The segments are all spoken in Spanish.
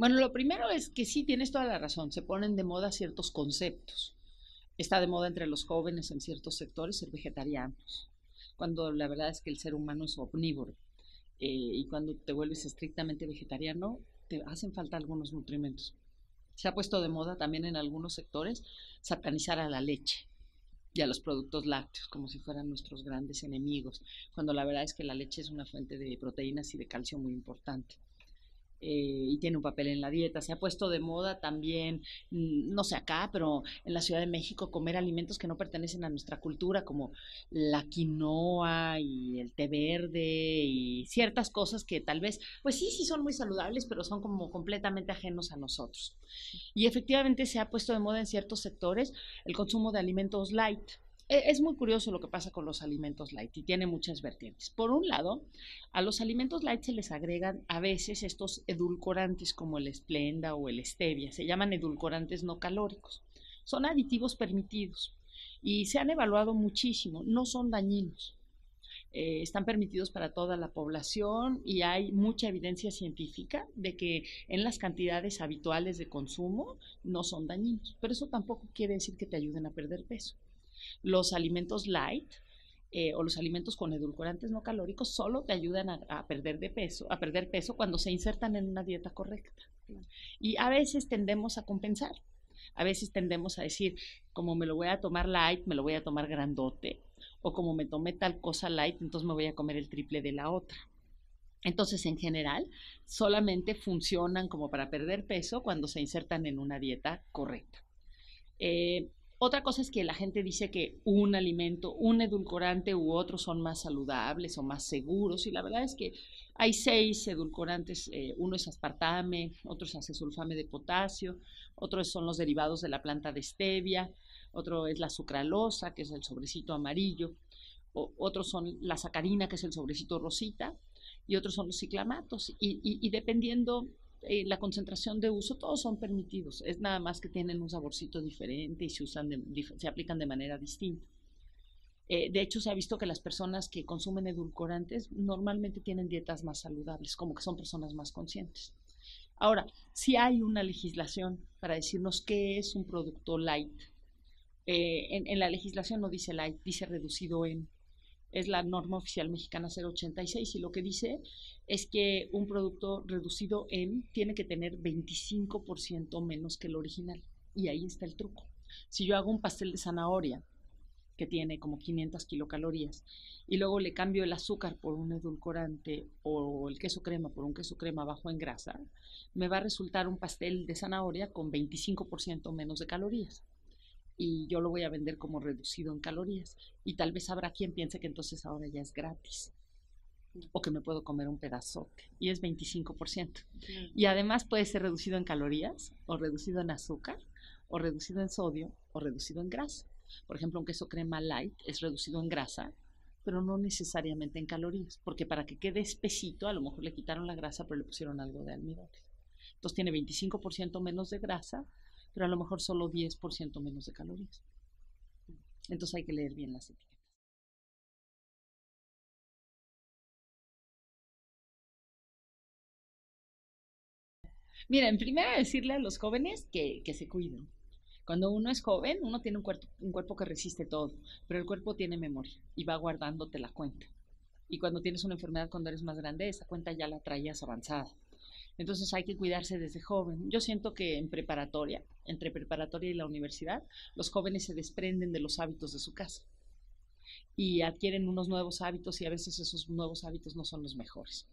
Bueno, lo primero es que sí, tienes toda la razón, se ponen de moda ciertos conceptos. Está de moda entre los jóvenes en ciertos sectores ser vegetarianos, cuando la verdad es que el ser humano es omnívoro. Eh, y cuando te vuelves estrictamente vegetariano, te hacen falta algunos nutrimentos. Se ha puesto de moda también en algunos sectores satanizar a la leche y a los productos lácteos como si fueran nuestros grandes enemigos, cuando la verdad es que la leche es una fuente de proteínas y de calcio muy importante. Eh, y tiene un papel en la dieta. Se ha puesto de moda también, mm, no sé acá, pero en la Ciudad de México, comer alimentos que no pertenecen a nuestra cultura, como la quinoa y el té verde y ciertas cosas que tal vez, pues sí, sí son muy saludables, pero son como completamente ajenos a nosotros. Y efectivamente se ha puesto de moda en ciertos sectores el consumo de alimentos light es muy curioso lo que pasa con los alimentos light y tiene muchas vertientes. Por un lado, a los alimentos light se les agregan a veces estos edulcorantes como el esplenda o el stevia. Se llaman edulcorantes no calóricos. Son aditivos permitidos y se han evaluado muchísimo. No son dañinos. Eh, están permitidos para toda la población y hay mucha evidencia científica de que en las cantidades habituales de consumo no son dañinos. Pero eso tampoco quiere decir que te ayuden a perder peso. Los alimentos light eh, o los alimentos con edulcorantes no calóricos solo te ayudan a, perder de peso, a perder peso cuando se insertan en una dieta correcta. Y a veces tendemos a compensar. A veces tendemos a decir, como me lo voy a tomar light, me lo voy a tomar grandote, o como me tomé tal cosa light, entonces me voy a comer el triple de la otra. Entonces, en general, solamente funcionan como para perder peso cuando se insertan en una dieta correcta. Eh, otra cosa es que la gente dice que un alimento, un edulcorante u otro son más saludables o más seguros y la verdad es que hay seis edulcorantes, eh, uno es aspartame, otro es acesulfame de potasio, otros son los derivados de la planta de stevia, otro es la sucralosa, que es el sobrecito amarillo, otros son la sacarina, que es el sobrecito rosita, y otros son los ciclamatos. y dependiendo eh, la concentración de uso, todos son permitidos. Es nada más que tienen un saborcito diferente y se, usan se aplican de manera distinta. Eh, de hecho, se ha visto que las personas que consumen edulcorantes normalmente tienen dietas más saludables, como que son personas más conscientes. Ahora, si hay una legislación para decirnos qué es un producto light, eh, en, en, la legislación no dice light, dice reducido en es la norma oficial mexicana 086 y lo que dice es que un producto reducido en tiene que tener 25% menos que el original. Y ahí está el truco. Si yo hago un pastel de zanahoria que tiene como 500 kilocalorías y luego le cambio el azúcar por un edulcorante o el queso crema por un queso crema bajo en grasa, me va a resultar un pastel de zanahoria con 25% menos de calorías y yo lo voy a vender como reducido en calorías. Y tal vez habrá quien piense que entonces ahora ya es gratis o que me puedo comer un pedazote y es 25%. Y además puede ser reducido en calorías o reducido en azúcar o reducido en sodio o reducido en grasa. Por ejemplo, un queso crema light es reducido en grasa, pero no necesariamente en calorías, porque para que quede espesito a lo mejor le quitaron la grasa pero le pusieron algo de almidón. Entonces tiene 25% menos de grasa, pero a lo mejor solo 10% menos de calorías. Entonces hay que leer bien las etiquetas. Miren, primero decirle a los jóvenes que, que, se cuiden. Cuando uno es joven, uno tiene un cuerpo, un cuerpo que resiste todo, pero el cuerpo tiene memoria y va guardándote la cuenta. Y cuando tienes una enfermedad cuando eres más grande, esa cuenta ya la traías avanzada. Entonces hay que cuidarse desde joven. Yo siento que en preparatoria, entre preparatoria y la universidad, los jóvenes se desprenden de los hábitos de su casa y adquieren unos nuevos hábitos y a veces esos nuevos hábitos no son los mejores.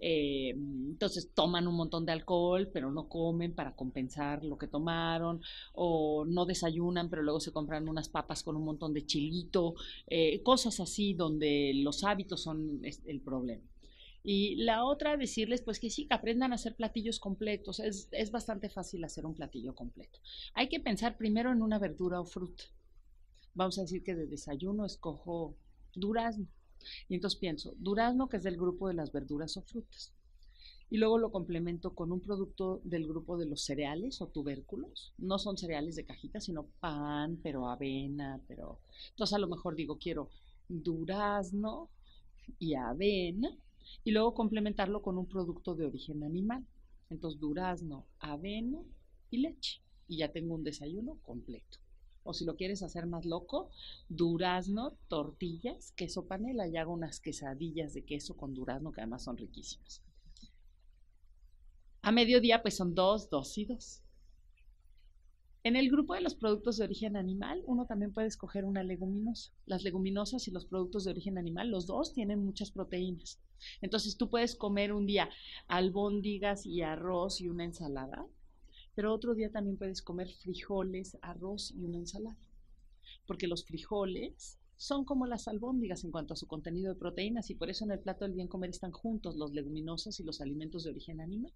Eh, entonces toman un montón de alcohol, pero no comen para compensar lo que tomaron, o no desayunan, pero luego se compran unas papas con un montón de chilito, eh, cosas así donde los hábitos son el problema. Y la otra, decirles pues que sí, que aprendan a hacer platillos completos. Es, es bastante fácil hacer un platillo completo. Hay que pensar primero en una verdura o fruta. Vamos a decir que de desayuno escojo durazno. Y entonces pienso, durazno que es del grupo de las verduras o frutas. Y luego lo complemento con un producto del grupo de los cereales o tubérculos. No son cereales de cajita, sino pan, pero avena, pero... Entonces a lo mejor digo, quiero durazno y avena y luego complementarlo con un producto de origen animal. Entonces, durazno, avena y leche. Y ya tengo un desayuno completo. O si lo quieres hacer más loco, durazno, tortillas, queso panela y hago unas quesadillas de queso con durazno que además son riquísimas. A mediodía pues son dos, dos y dos. En el grupo de los productos de origen animal, uno también puede escoger una leguminosa. Las leguminosas y los productos de origen animal, los dos tienen muchas proteínas. Entonces tú puedes comer un día albóndigas y arroz y una ensalada, pero otro día también puedes comer frijoles, arroz y una ensalada. Porque los frijoles son como las albóndigas en cuanto a su contenido de proteínas y por eso en el plato del bien comer están juntos los leguminosas y los alimentos de origen animal.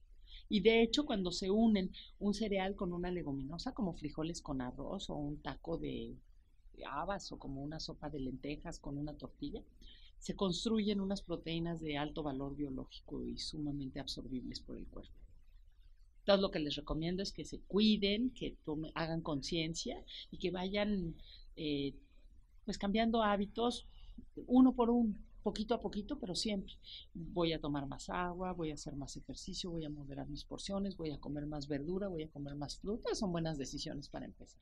Y de hecho, cuando se unen un cereal con una leguminosa, como frijoles con arroz o un taco de, habas o como una sopa de lentejas con una tortilla, se construyen unas proteínas de alto valor biológico y sumamente absorbibles por el cuerpo. Entonces lo que les recomiendo es que se cuiden, que hagan conciencia y que vayan eh, pues cambiando hábitos uno por uno poquito a poquito, pero siempre. Voy a tomar más agua, voy a hacer más ejercicio, voy a moderar mis porciones, voy a comer más verdura, voy a comer más fruta. Son buenas decisiones para empezar.